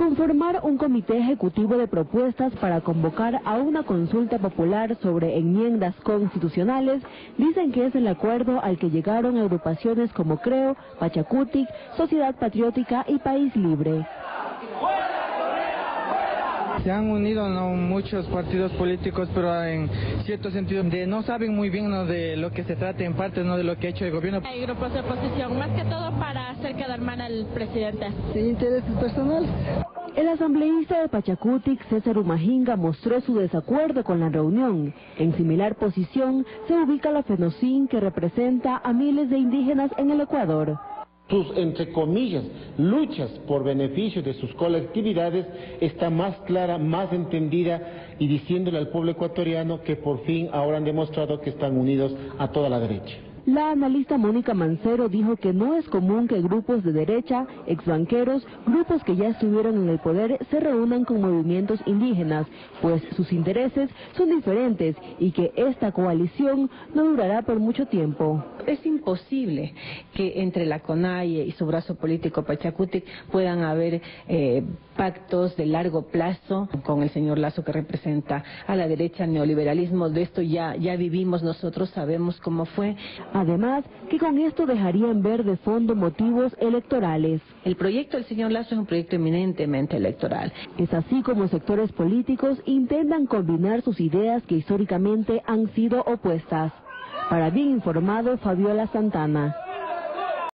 Conformar un comité ejecutivo de propuestas para convocar a una consulta popular sobre enmiendas constitucionales dicen que es el acuerdo al que llegaron agrupaciones como Creo, Pachacutic, Sociedad Patriótica y País Libre. Se han unido muchos partidos políticos, pero en cierto sentido de, no saben muy bien de lo que se trata en parte, no de lo que ha hecho el gobierno. Hay grupos de oposición, más que todo para hacer quedar mal al presidente. Sin intereses personales. El asambleísta de Pachacutic, César Umajinga, mostró su desacuerdo con la reunión. En similar posición se ubica la FENOCIN, que representa a miles de indígenas en el Ecuador sus, entre comillas, luchas por beneficio de sus colectividades está más clara, más entendida y diciéndole al pueblo ecuatoriano que por fin ahora han demostrado que están unidos a toda la derecha. La analista Mónica Mancero dijo que no es común que grupos de derecha, exbanqueros, grupos que ya estuvieron en el poder se reúnan con movimientos indígenas, pues sus intereses son diferentes y que esta coalición no durará por mucho tiempo. Es imposible que entre la CONAIE y su brazo político Pachacutic puedan haber eh, pactos de largo plazo con el señor Lazo que representa a la derecha neoliberalismo. De esto ya, ya vivimos, nosotros sabemos cómo fue. Además, que con esto dejarían ver de fondo motivos electorales. El proyecto del señor Lazo es un proyecto eminentemente electoral. Es así como sectores políticos intentan combinar sus ideas que históricamente han sido opuestas. Para bien informado, Fabiola Santana.